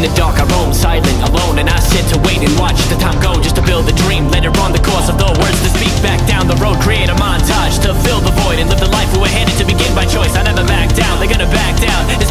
In the dark I roam, silent, alone And I sit to wait and watch the time go Just to build a dream, let it run the course of the words to speak Back down the road, create a montage To fill the void and live the life we were handed to begin by choice. I never back down, they're gonna back down. It's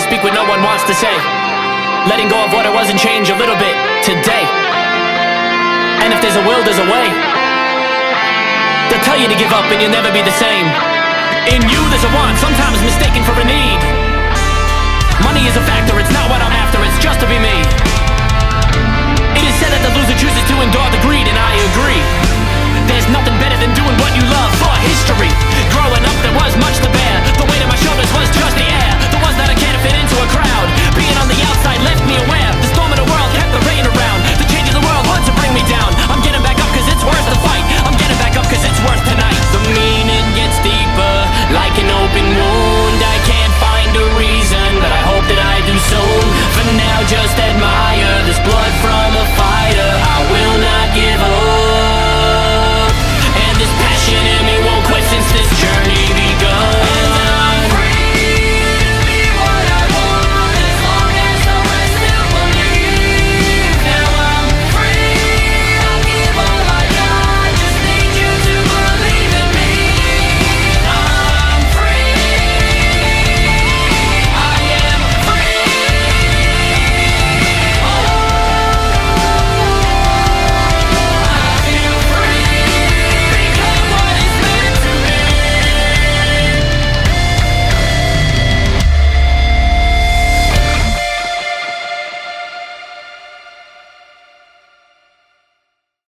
to speak what no one wants to say. Letting go of what I was and change a little bit today. And if there's a will, there's a way. They'll tell you to give up and you'll never be the same. In you, there's a want, sometimes mistaken for a need. Money is a factor, it's not what I'm after, it's just to be me. It is said that the loser chooses to endure the greed.